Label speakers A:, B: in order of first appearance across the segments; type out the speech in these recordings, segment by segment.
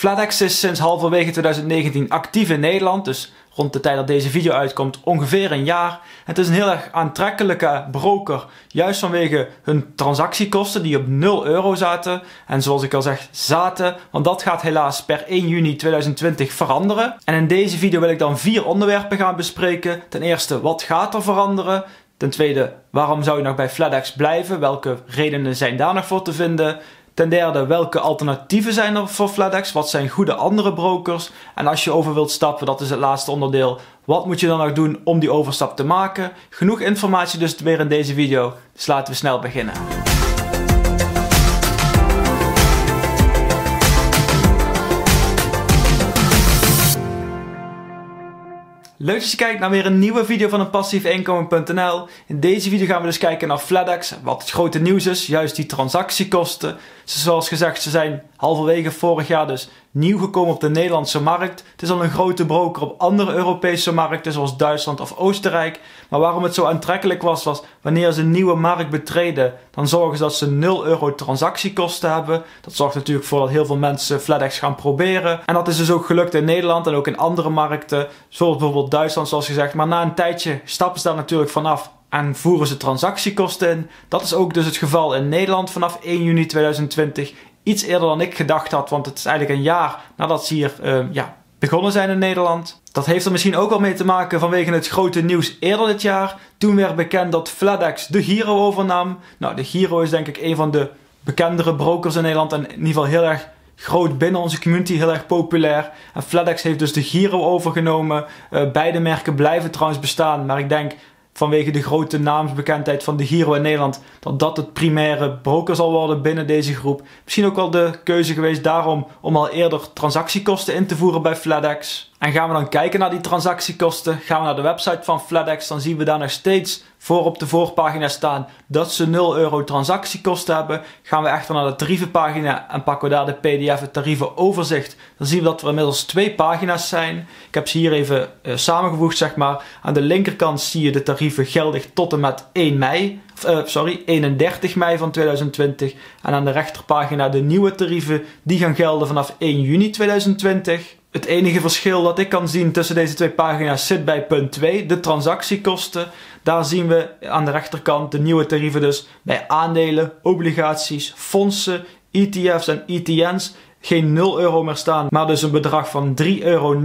A: FlatEx is sinds halverwege 2019 actief in Nederland, dus rond de tijd dat deze video uitkomt ongeveer een jaar. Het is een heel erg aantrekkelijke broker, juist vanwege hun transactiekosten die op 0 euro zaten. En zoals ik al zeg, zaten, want dat gaat helaas per 1 juni 2020 veranderen. En in deze video wil ik dan vier onderwerpen gaan bespreken. Ten eerste, wat gaat er veranderen? Ten tweede, waarom zou je nog bij FlatEx blijven? Welke redenen zijn daar nog voor te vinden? Ten derde, welke alternatieven zijn er voor FlatEx? Wat zijn goede andere brokers? En als je over wilt stappen, dat is het laatste onderdeel. Wat moet je dan nog doen om die overstap te maken? Genoeg informatie dus weer in deze video. Dus laten we snel beginnen. Leuk dat je kijkt naar weer een nieuwe video van een passiefeinkomen.nl. In deze video gaan we dus kijken naar FlatEx, wat het grote nieuws is, juist die transactiekosten. Zoals gezegd, ze zijn halverwege vorig jaar dus nieuw gekomen op de Nederlandse markt. Het is al een grote broker op andere Europese markten zoals Duitsland of Oostenrijk. Maar waarom het zo aantrekkelijk was, was wanneer ze een nieuwe markt betreden, dan zorgen ze dat ze 0 euro transactiekosten hebben. Dat zorgt natuurlijk voor dat heel veel mensen FlatEx gaan proberen. En dat is dus ook gelukt in Nederland en ook in andere markten, zoals bijvoorbeeld Duitsland zoals gezegd. Maar na een tijdje stappen ze daar natuurlijk vanaf en voeren ze transactiekosten in. Dat is ook dus het geval in Nederland vanaf 1 juni 2020. Iets eerder dan ik gedacht had, want het is eigenlijk een jaar nadat ze hier uh, ja, begonnen zijn in Nederland. Dat heeft er misschien ook wel mee te maken vanwege het grote nieuws eerder dit jaar. Toen werd bekend dat FlatEx de Giro overnam. Nou, de Giro is denk ik een van de bekendere brokers in Nederland en in ieder geval heel erg groot binnen onze community, heel erg populair. En FlatEx heeft dus de Giro overgenomen. Uh, beide merken blijven trouwens bestaan, maar ik denk vanwege de grote naamsbekendheid van de Giro in Nederland, dat dat het primaire broker zal worden binnen deze groep. Misschien ook wel de keuze geweest daarom om al eerder transactiekosten in te voeren bij FlatEx. En gaan we dan kijken naar die transactiekosten, gaan we naar de website van FlatEx, dan zien we daar nog steeds voor op de voorpagina staan dat ze 0 euro transactiekosten hebben. Gaan we echter naar de tarievenpagina en pakken we daar de pdf, het tarievenoverzicht. Dan zien we dat er inmiddels twee pagina's zijn. Ik heb ze hier even uh, samengevoegd, zeg maar. Aan de linkerkant zie je de tarieven geldig tot en met 1 mei. Uh, sorry, 31 mei van 2020. En aan de rechterpagina de nieuwe tarieven, die gaan gelden vanaf 1 juni 2020. Het enige verschil dat ik kan zien tussen deze twee pagina's zit bij punt 2, de transactiekosten. Daar zien we aan de rechterkant de nieuwe tarieven dus bij aandelen, obligaties, fondsen, ETF's en ETN's geen 0 euro meer staan, maar dus een bedrag van 3,90 euro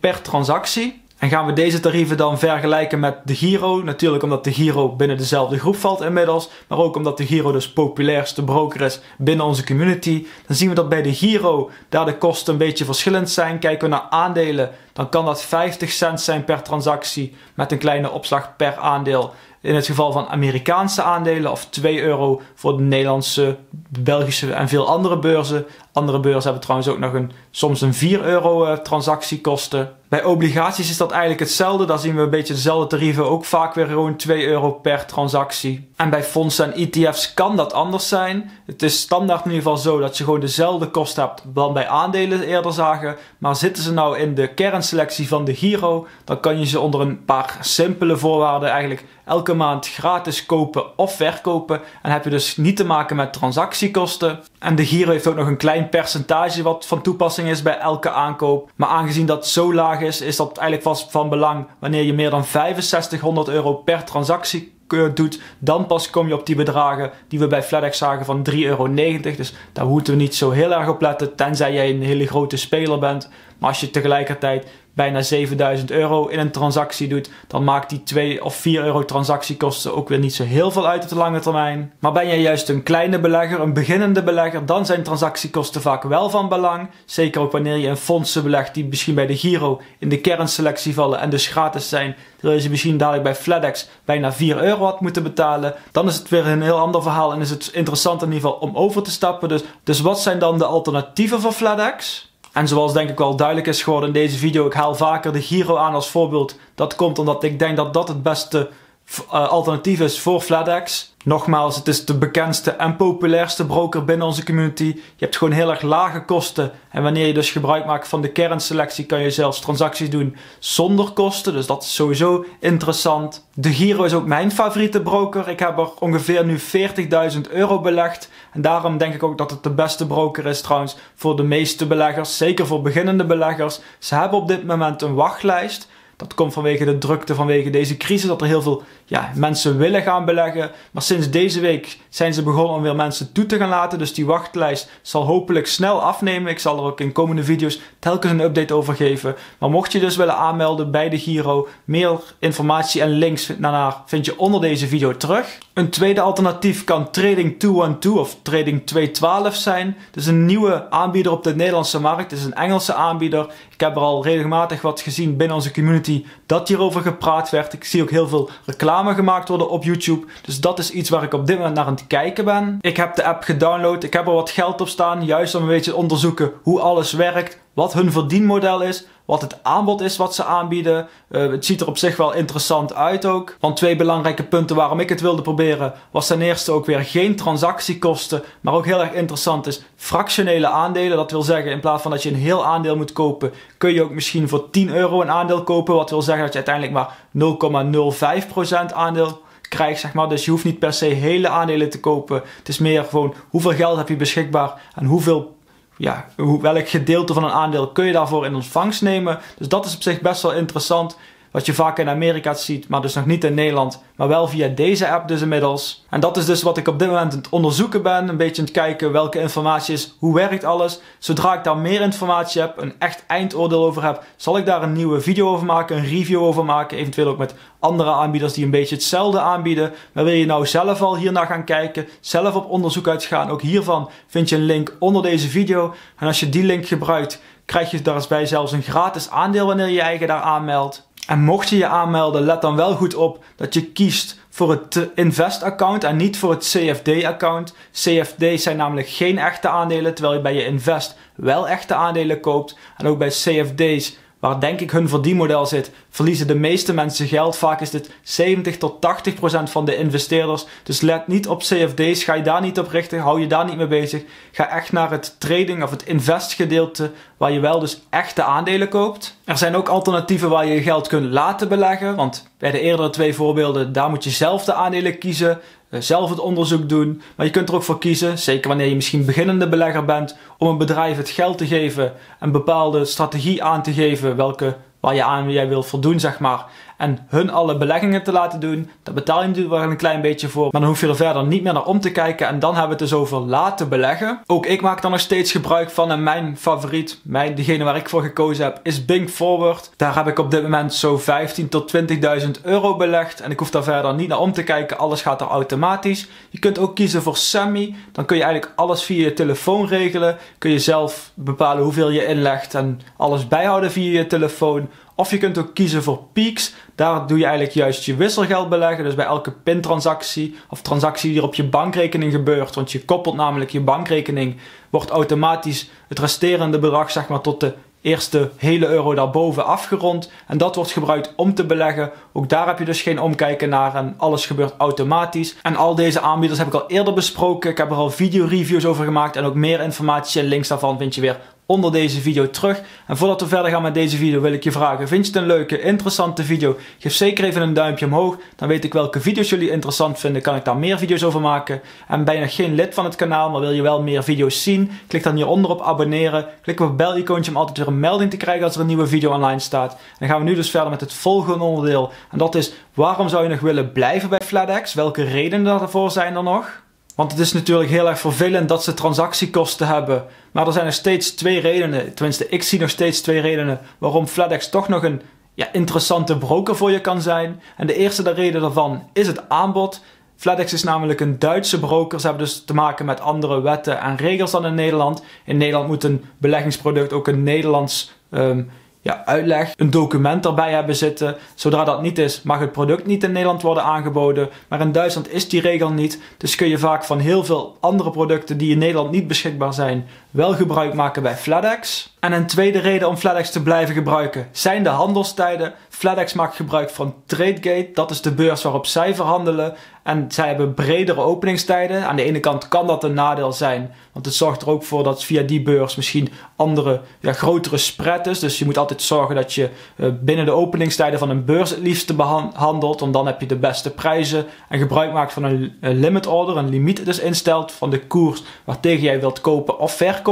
A: per transactie. En gaan we deze tarieven dan vergelijken met de Giro? Natuurlijk omdat de Giro binnen dezelfde groep valt inmiddels, maar ook omdat de Giro dus populairste broker is binnen onze community. Dan zien we dat bij de Giro daar de kosten een beetje verschillend zijn. Kijken we naar aandelen, dan kan dat 50 cent zijn per transactie met een kleine opslag per aandeel. In het geval van Amerikaanse aandelen of 2 euro voor de Nederlandse, Belgische en veel andere beurzen. Andere beurzen hebben trouwens ook nog een, soms een 4 euro uh, transactiekosten. Bij obligaties is dat eigenlijk hetzelfde. Daar zien we een beetje dezelfde tarieven. Ook vaak weer gewoon 2 euro per transactie. En bij fondsen en ETF's kan dat anders zijn. Het is standaard in ieder geval zo dat je gewoon dezelfde kosten hebt dan bij aandelen eerder zagen. Maar zitten ze nou in de kernselectie van de Giro, dan kan je ze onder een paar simpele voorwaarden eigenlijk elke maand gratis kopen of verkopen. En heb je dus niet te maken met transactiekosten. En de Giro heeft ook nog een klein percentage wat van toepassing is bij elke aankoop. Maar aangezien dat zo laag is, is dat eigenlijk vast van belang wanneer je meer dan 6500 euro per transactie doet, dan pas kom je op die bedragen die we bij FedEx zagen van 3,90 euro. Dus daar moeten we niet zo heel erg op letten, tenzij jij een hele grote speler bent. Maar als je tegelijkertijd bijna 7000 euro in een transactie doet, dan maakt die 2 of 4 euro transactiekosten ook weer niet zo heel veel uit op de lange termijn. Maar ben jij juist een kleine belegger, een beginnende belegger, dan zijn transactiekosten vaak wel van belang. Zeker ook wanneer je in fondsen belegt die misschien bij de Giro in de kernselectie vallen en dus gratis zijn. Terwijl je misschien dadelijk bij FlatEx bijna 4 euro had moeten betalen. Dan is het weer een heel ander verhaal en is het interessant in ieder geval om over te stappen. Dus, dus wat zijn dan de alternatieven voor FlatEx? En zoals denk ik wel duidelijk is geworden in deze video, ik haal vaker de Giro aan als voorbeeld. Dat komt omdat ik denk dat dat het beste uh, alternatief is voor FlatEx. Nogmaals, het is de bekendste en populairste broker binnen onze community. Je hebt gewoon heel erg lage kosten. En wanneer je dus gebruik maakt van de kernselectie, kan je zelfs transacties doen zonder kosten. Dus dat is sowieso interessant. De Giro is ook mijn favoriete broker. Ik heb er ongeveer nu 40.000 euro belegd. En daarom denk ik ook dat het de beste broker is trouwens voor de meeste beleggers. Zeker voor beginnende beleggers. Ze hebben op dit moment een wachtlijst. Dat komt vanwege de drukte, vanwege deze crisis, dat er heel veel ja, mensen willen gaan beleggen. Maar sinds deze week zijn ze begonnen om weer mensen toe te gaan laten. Dus die wachtlijst zal hopelijk snel afnemen. Ik zal er ook in komende video's telkens een update over geven. Maar mocht je dus willen aanmelden bij de Giro, meer informatie en links daarnaar vind je onder deze video terug. Een tweede alternatief kan Trading 212 of Trading 212 zijn. Is een nieuwe aanbieder op de Nederlandse markt. Het is een Engelse aanbieder. Ik heb er al regelmatig wat gezien binnen onze community dat hierover gepraat werd. Ik zie ook heel veel reclame gemaakt worden op YouTube. Dus dat is iets waar ik op dit moment naar aan het kijken ben. Ik heb de app gedownload. Ik heb er wat geld op staan. Juist om een beetje te onderzoeken hoe alles werkt. Wat hun verdienmodel is wat het aanbod is wat ze aanbieden. Uh, het ziet er op zich wel interessant uit ook. Want twee belangrijke punten waarom ik het wilde proberen was ten eerste ook weer geen transactiekosten, maar ook heel erg interessant is fractionele aandelen. Dat wil zeggen in plaats van dat je een heel aandeel moet kopen, kun je ook misschien voor 10 euro een aandeel kopen. Wat wil zeggen dat je uiteindelijk maar 0,05% aandeel krijgt, zeg maar. Dus je hoeft niet per se hele aandelen te kopen. Het is meer gewoon hoeveel geld heb je beschikbaar en hoeveel ja, welk gedeelte van een aandeel kun je daarvoor in ontvangst nemen. Dus dat is op zich best wel interessant. Wat je vaak in Amerika ziet, maar dus nog niet in Nederland. Maar wel via deze app dus inmiddels. En dat is dus wat ik op dit moment aan het onderzoeken ben. Een beetje aan het kijken welke informatie is, hoe werkt alles. Zodra ik daar meer informatie heb, een echt eindoordeel over heb, zal ik daar een nieuwe video over maken, een review over maken. Eventueel ook met andere aanbieders die een beetje hetzelfde aanbieden. Maar wil je nou zelf al hiernaar gaan kijken, zelf op onderzoek uitgaan, ook hiervan vind je een link onder deze video. En als je die link gebruikt, krijg je daarbij zelfs een gratis aandeel wanneer je je eigen daar aanmeldt. En mocht je je aanmelden, let dan wel goed op dat je kiest voor het Invest-account en niet voor het CFD-account. CFD's zijn namelijk geen echte aandelen, terwijl je bij je Invest wel echte aandelen koopt. En ook bij CFD's waar denk ik hun verdienmodel zit, verliezen de meeste mensen geld. Vaak is dit 70 tot 80 procent van de investeerders. Dus let niet op CFD's, ga je daar niet op richten, hou je daar niet mee bezig. Ga echt naar het trading of het invest gedeelte, waar je wel dus echte aandelen koopt. Er zijn ook alternatieven waar je je geld kunt laten beleggen, want bij de eerdere twee voorbeelden, daar moet je zelf de aandelen kiezen. Eh, zelf het onderzoek doen. Maar je kunt er ook voor kiezen, zeker wanneer je misschien beginnende belegger bent, om een bedrijf het geld te geven, een bepaalde strategie aan te geven welke waar je aan jij wilt voldoen, zeg maar. En hun alle beleggingen te laten doen. Daar betaal je natuurlijk wel een klein beetje voor. Maar dan hoef je er verder niet meer naar om te kijken. En dan hebben we het dus over laten beleggen. Ook ik maak daar nog steeds gebruik van. En mijn favoriet, mijn, degene waar ik voor gekozen heb, is Bink Forward. Daar heb ik op dit moment zo 15 tot 20.000 euro belegd. En ik hoef daar verder niet naar om te kijken. Alles gaat er automatisch. Je kunt ook kiezen voor Semi. Dan kun je eigenlijk alles via je telefoon regelen. Kun je zelf bepalen hoeveel je inlegt en alles bijhouden via je telefoon. Of je kunt ook kiezen voor Peaks. Daar doe je eigenlijk juist je wisselgeld beleggen. Dus bij elke pintransactie of transactie die er op je bankrekening gebeurt. Want je koppelt namelijk je bankrekening. Wordt automatisch het resterende bedrag zeg maar tot de eerste hele euro daarboven afgerond. En dat wordt gebruikt om te beleggen. Ook daar heb je dus geen omkijken naar en alles gebeurt automatisch. En al deze aanbieders heb ik al eerder besproken. Ik heb er al video reviews over gemaakt en ook meer informatie en links daarvan vind je weer onder deze video terug. En voordat we verder gaan met deze video wil ik je vragen, vind je het een leuke, interessante video? Geef zeker even een duimpje omhoog, dan weet ik welke video's jullie interessant vinden, kan ik daar meer video's over maken. En ben je nog geen lid van het kanaal, maar wil je wel meer video's zien? Klik dan hieronder op abonneren, klik op het bel-icoontje om altijd weer een melding te krijgen als er een nieuwe video online staat. Dan gaan we nu dus verder met het volgende onderdeel. En dat is, waarom zou je nog willen blijven bij FlatEx? Welke redenen daarvoor zijn er nog? Want het is natuurlijk heel erg vervelend dat ze transactiekosten hebben. Maar er zijn er steeds twee redenen, tenminste ik zie nog steeds twee redenen waarom FedEx toch nog een ja, interessante broker voor je kan zijn. En de eerste reden daarvan is het aanbod. FedEx is namelijk een Duitse broker. Ze hebben dus te maken met andere wetten en regels dan in Nederland. In Nederland moet een beleggingsproduct ook een Nederlands um, uitleg, een document erbij hebben zitten. Zodra dat niet is, mag het product niet in Nederland worden aangeboden. Maar in Duitsland is die regel niet. Dus kun je vaak van heel veel andere producten die in Nederland niet beschikbaar zijn, wel gebruik maken bij FedEx. En een tweede reden om FlatEx te blijven gebruiken zijn de handelstijden. FlatEx maakt gebruik van TradeGate, dat is de beurs waarop zij verhandelen. En zij hebben bredere openingstijden. Aan de ene kant kan dat een nadeel zijn, want het zorgt er ook voor dat via die beurs misschien andere, ja, grotere spread is. Dus je moet altijd zorgen dat je uh, binnen de openingstijden van een beurs het liefste behandelt, want dan heb je de beste prijzen. En gebruik maakt van een limit order, een limiet dus instelt van de koers waartegen jij wilt kopen of verkopen.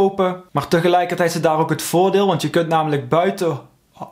A: Maar tegelijkertijd is daar ook het voordeel, want je kunt namelijk buiten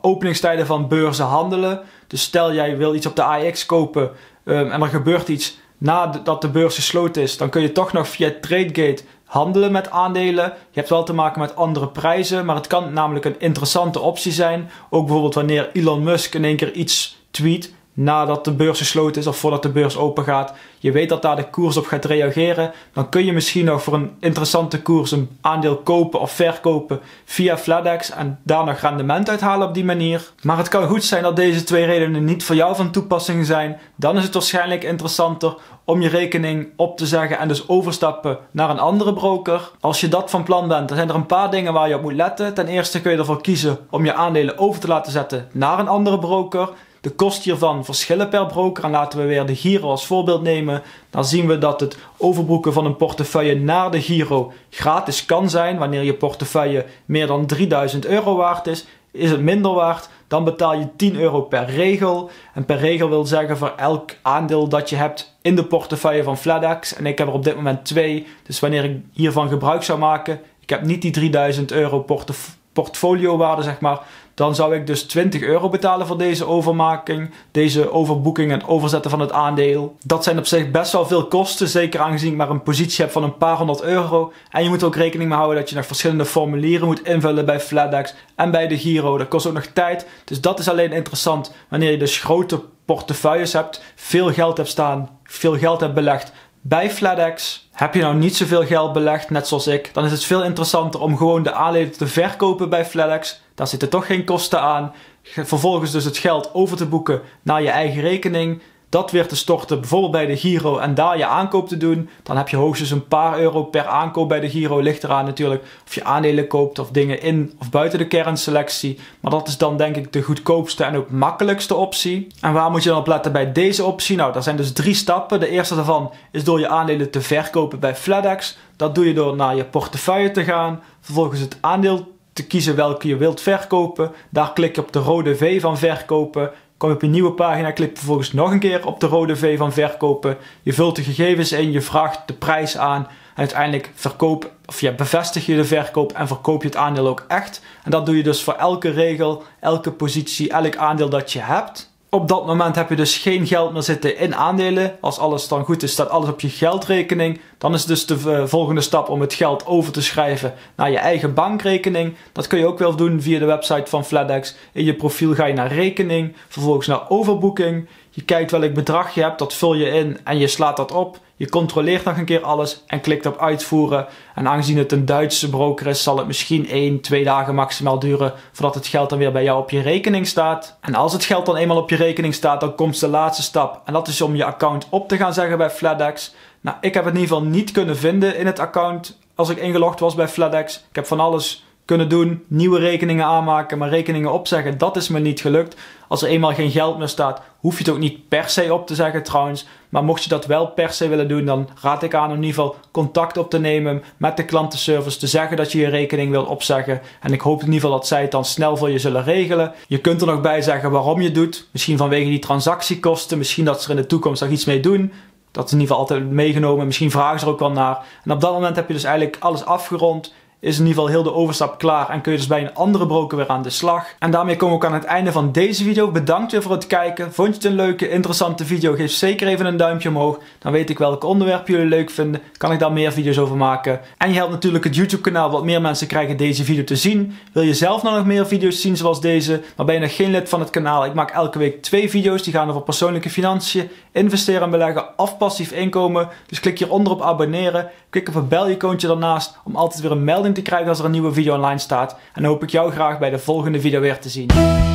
A: openingstijden van beurzen handelen. Dus stel jij wil iets op de AX kopen um, en er gebeurt iets nadat de beurs gesloten is, dan kun je toch nog via TradeGate handelen met aandelen. Je hebt wel te maken met andere prijzen, maar het kan namelijk een interessante optie zijn. Ook bijvoorbeeld wanneer Elon Musk in één keer iets tweet nadat de beurs gesloten is of voordat de beurs open gaat. Je weet dat daar de koers op gaat reageren. Dan kun je misschien nog voor een interessante koers een aandeel kopen of verkopen via FlatEx en daar nog rendement uithalen op die manier. Maar het kan goed zijn dat deze twee redenen niet voor jou van toepassing zijn. Dan is het waarschijnlijk interessanter om je rekening op te zeggen en dus overstappen naar een andere broker. Als je dat van plan bent, dan zijn er een paar dingen waar je op moet letten. Ten eerste kun je ervoor kiezen om je aandelen over te laten zetten naar een andere broker. De kosten hiervan verschillen per broker. En laten we weer de Giro als voorbeeld nemen. Dan zien we dat het overbroeken van een portefeuille naar de Giro gratis kan zijn. Wanneer je portefeuille meer dan 3000 euro waard is, is het minder waard. Dan betaal je 10 euro per regel. En per regel wil zeggen voor elk aandeel dat je hebt in de portefeuille van FlatEx. En ik heb er op dit moment twee. Dus wanneer ik hiervan gebruik zou maken, ik heb niet die 3000 euro portefeuille portfoliowaarde, zeg maar, dan zou ik dus 20 euro betalen voor deze overmaking, deze overboeking en overzetten van het aandeel. Dat zijn op zich best wel veel kosten, zeker aangezien ik maar een positie heb van een paar honderd euro. En je moet ook rekening mee houden dat je nog verschillende formulieren moet invullen bij FlatEx en bij de Giro. Dat kost ook nog tijd, dus dat is alleen interessant wanneer je dus grote portefeuilles hebt, veel geld hebt staan, veel geld hebt belegd bij FlatEx. Heb je nou niet zoveel geld belegd, net zoals ik, dan is het veel interessanter om gewoon de aandelen te verkopen bij FlatEx. Daar zitten toch geen kosten aan. Vervolgens dus het geld over te boeken naar je eigen rekening dat weer te storten, bijvoorbeeld bij de Giro en daar je aankoop te doen, dan heb je hoogstens een paar euro per aankoop bij de Giro. Ligt eraan natuurlijk of je aandelen koopt of dingen in of buiten de kernselectie. Maar dat is dan denk ik de goedkoopste en ook makkelijkste optie. En waar moet je dan op letten bij deze optie? Nou, dat zijn dus drie stappen. De eerste daarvan is door je aandelen te verkopen bij FlatEx. Dat doe je door naar je portefeuille te gaan, vervolgens het aandeel te kiezen welke je wilt verkopen. Daar klik je op de rode V van verkopen. Kom je op een nieuwe pagina, klik vervolgens nog een keer op de rode V van verkopen. Je vult de gegevens in, je vraagt de prijs aan. En uiteindelijk verkoop, of ja, bevestig je de verkoop en verkoop je het aandeel ook echt. En dat doe je dus voor elke regel, elke positie, elk aandeel dat je hebt. Op dat moment heb je dus geen geld meer zitten in aandelen. Als alles dan goed is, staat alles op je geldrekening. Dan is dus de eh, volgende stap om het geld over te schrijven naar je eigen bankrekening. Dat kun je ook wel doen via de website van FlatEx. In je profiel ga je naar rekening, vervolgens naar overboeking. Je kijkt welk bedrag je hebt, dat vul je in en je slaat dat op. Je controleert nog een keer alles en klikt op uitvoeren. En aangezien het een Duitse broker is, zal het misschien 1, 2 dagen maximaal duren voordat het geld dan weer bij jou op je rekening staat. En als het geld dan eenmaal op je rekening staat, dan komt de laatste stap. En dat is om je account op te gaan zeggen bij FlatEx. Nou, ik heb het in ieder geval niet kunnen vinden in het account als ik ingelogd was bij FlatEx. Ik heb van alles kunnen doen, nieuwe rekeningen aanmaken, maar rekeningen opzeggen, dat is me niet gelukt. Als er eenmaal geen geld meer staat, hoef je het ook niet per se op te zeggen trouwens. Maar mocht je dat wel per se willen doen, dan raad ik aan om in ieder geval contact op te nemen met de klantenservice, te zeggen dat je je rekening wilt opzeggen. En ik hoop in ieder geval dat zij het dan snel voor je zullen regelen. Je kunt er nog bij zeggen waarom je doet. Misschien vanwege die transactiekosten, misschien dat ze er in de toekomst nog iets mee doen. Dat is in ieder geval altijd meegenomen. Misschien vragen ze er ook wel naar. En op dat moment heb je dus eigenlijk alles afgerond is in ieder geval heel de overstap klaar en kun je dus bij een andere broker weer aan de slag. En daarmee komen we ook aan het einde van deze video. Bedankt weer voor het kijken. Vond je het een leuke, interessante video? Geef zeker even een duimpje omhoog. Dan weet ik welke onderwerpen jullie leuk vinden. Kan ik daar meer video's over maken. En je helpt natuurlijk het YouTube kanaal wat meer mensen krijgen deze video te zien. Wil je zelf nou nog meer video's zien zoals deze? Maar ben je nog geen lid van het kanaal? Ik maak elke week twee video's. Die gaan over persoonlijke financiën, investeren en beleggen of passief inkomen. Dus klik hieronder op abonneren. Klik op het bel-icoontje daarnaast om altijd weer een melding te krijgen als er een nieuwe video online staat. En hoop ik jou graag bij de volgende video weer te zien.